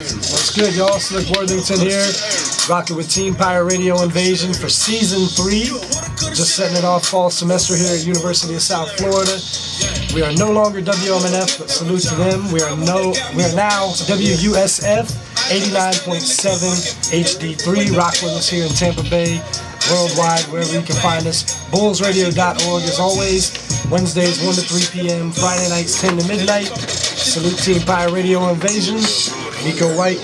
What's good, y'all? Slick Worthington here, rocking with Team Pirate Radio Invasion for season three. Just setting it off fall semester here at University of South Florida. We are no longer WMNF, but salute to them. We are no, we are now WUSF 89.7 HD3. Rock with us here in Tampa Bay, worldwide, wherever you can find us. Bullsradio.org as always. Wednesdays 1 to 3 p.m. Friday nights 10 to midnight. Salute Team Pirate Radio Invasion. Mico White.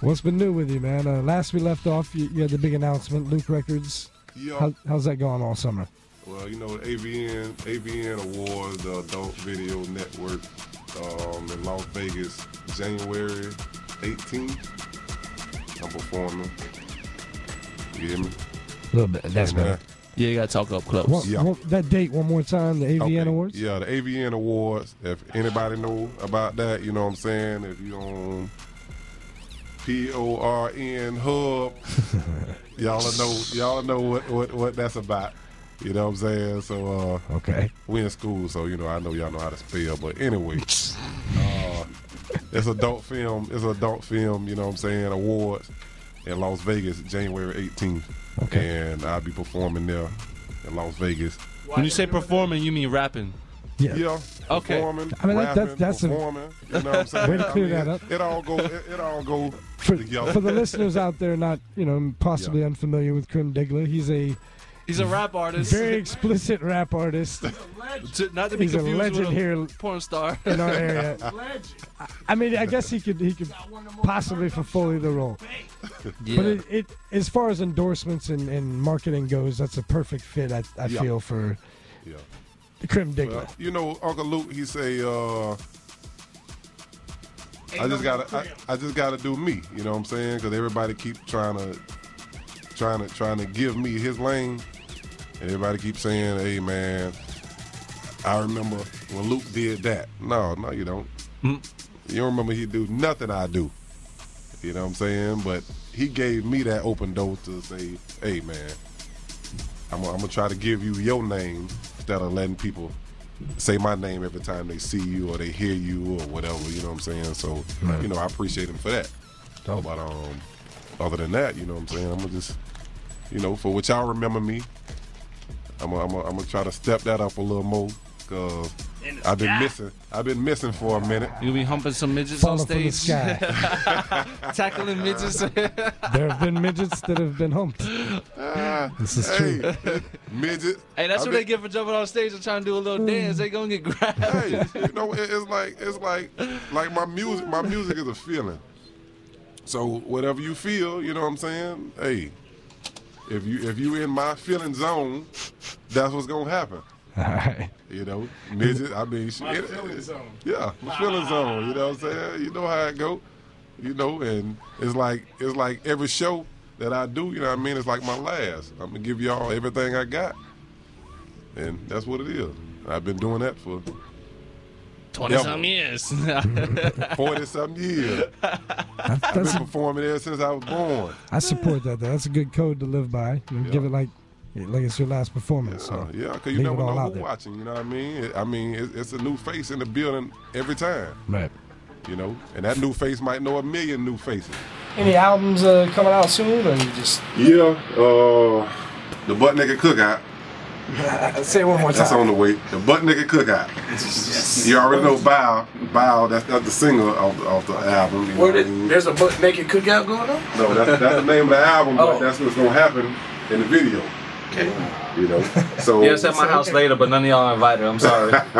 What's been new with you, man? Uh, last we left off, you, you had the big announcement, Luke Records. Yeah. How, how's that going all summer? Well, you know, AVN AVN Awards, the Adult Video Network, um, in Las Vegas, January 18th. I'm performing. You hear me? A little bit. That's better. Yeah, you gotta talk up close. One- Yeah. one- that date one more time, the AVN Okay. Awards? Yeah, the AVN Awards. If anybody know about that, you know what I'm saying? If you on P O R N Hub, y'all know y'all know what, what what that's about. You know what I'm saying? So uh Okay. we in school, so you know I know y'all know how to spell. But anyway, uh, it's adult film. It's adult film. You know what I'm saying? Awards in Las Vegas, January 18th, Okay. and I'll be performing there in Las Vegas. When you say performing, you mean rapping. Yeah. Yeah. Okay. Performing, I mean, that- rapping, that- that's a- performing. you know what I'm saying? Way to I clear mean, that it- up. It, all go. It, it all go For, together. for the listeners out there not, you know, possibly Yeah. unfamiliar with Krim Diggler, he's a He's a rap artist. very explicit rap artist To- not to be He's a confused legend with a here. porn star. in our area. I mean, I guess he could he could possibly fulfill the role. But it, it as far as endorsements and, and marketing goes, that's a perfect fit. I, I Yeah. feel for yeah. the Krim Diggler. Well, you know, Uncle Luke, he say, uh, I just gotta, I, I just gotta do me. You know what I'm saying? Because everybody keep trying to, trying to, trying to give me his lane, and everybody keep saying, "Hey, man, I remember when Luke did that." No, no, you don't. Mm. You don't remember he do nothing I do. You know what I'm saying? But he gave me that open door to say, "Hey, man, I'm, gonna- I'm gonna try to give you your name instead of letting people say my name every time they see you or they hear you or whatever. You know what I'm saying? So, Right. you know, I appreciate him for that. Dope. But um, other than that, you know what I'm saying? I'm gonna just, you know, for what y'all remember me, I'm gonna, I'm I'm try to step that up a little more because I've been missing. I've been missing for a minute. You'll be humping some midgets on Falling from the stage. sky. Tackling midgets. there have been midgets that have been humped. Ah, this is true. Hey, midget. hey, that's I've what been- they get for jumping on stage and trying to do a little mm. dance. They gonna get grabbed. hey, you know, it, it's like it's like like my music. My music is a feeling. So whatever you feel, you know what I'm saying. Hey, if you if you in my feeling zone, that's what's gonna happen. All right. You know, midget. I mean, my feeling zone. Yeah, my feeling zone. You know what I'm saying. You know how it go. You know, and it's like it's like every show that I do. You know what I mean. It's like my last. I'm gonna give y'all everything I got, and that's what it is. I've been doing that for Twenty some years. forty something years. That's, I've that's, been performing there since I was born. I support that. Though. That's a good code to live by. You know, Give it like like it's your last performance. Uh, So yeah, because you leave never it all know out who there. watching. You know what I mean? It- I mean, it, it's a new face in the building every time. Right. You know, and that new face might know a million new faces. Any albums uh, coming out soon, or you just Yeah, uh, the butt nigga cookout. say it one more time. That's on the way. The butt nigga cookout. You already know Bow. Bow. That's that's the singer of, of the album. You know Where what I did, mean? there's a butt naked cookout going on. No, that's, that's the name of the album, Oh. but that's what's gonna happen in the video. You know, so Yeah, it's at my house later, but none of y'all invited. I'm sorry.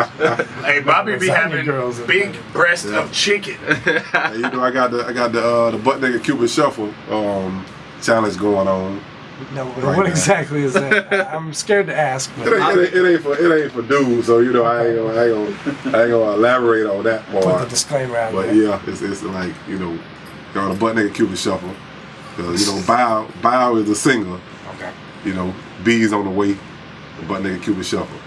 Hey, Bobby be Lasagna having girls. big breast Yeah. of chicken. Hey, you know, I got the I got the uh, the butt nigga Cuban shuffle um, challenge going on. No, Right what now. exactly is that? I'm scared to ask. It ain't, it, ain't, it ain't for it ain't for dudes, so you know I ain't gonna I ain't gonna, I ain't gonna elaborate on that part. put the disclaimer out But there. yeah, it's, it's like you know, got the butt nigga Cuban shuffle. Cause you know, Bow Bow is a singer. You know, B's on the way. Butt nigga Cuban shuffle.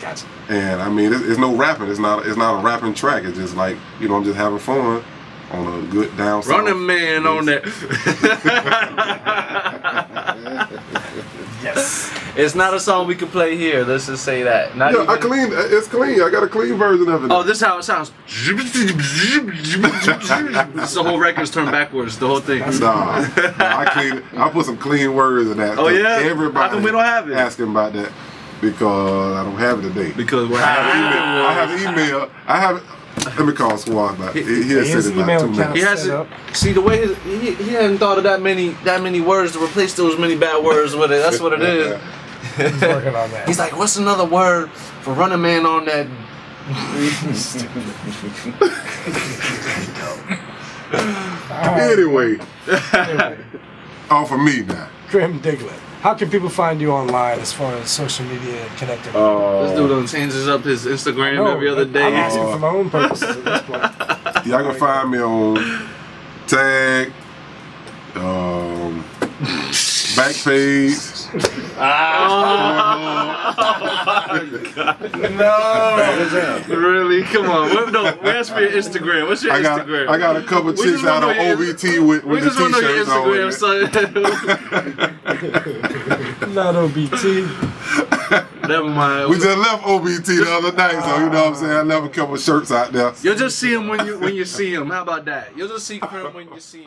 gotcha. And I mean, it's, it's no rapping. It's not. It's not a rapping track. It's just like you know, I'm just having fun on a good down. Running man on that. Yes. It's not a song we can play here. Let's just say that. Not Yeah, I even- clean. It's clean. I got a clean version of it. Oh, this is how it sounds. The whole record's turned backwards. The whole thing. Nah, nah, I clean. I put some clean words in that. Oh, yeah? Everybody. How come we don't have it? Asking about that because I don't have it today. Because what I happened? have email. I have. Let me call Swan back. He, he has His said it email about two account He hasn't. See the way his, he, he hadn't thought of that many that many words to replace those many bad words with it. That's what it is. He's working on that. He's like, what's another word for running man on that? Anyway, all for me now. Krim Diggler. How can people find you online as far as social media and connecting? This dude Uh, done changes up his Instagram No, every other day. I'm day. asking for my own purposes at this point. y'all can find me on Tag, um, Backpage. Ah. really? Come on. What, no, ask for your Instagram. What's your I got Instagram? I got a couple We chicks just out on wanna know your- OVT with, we with just the want to know your t-shirts on. Instagram. So, Not OBT. never mind. We just left OBT the other night, so you know what I'm saying. I left a couple shirts out there. You'll just see him when you when you see him. How about that? You'll just see Krim when you see him.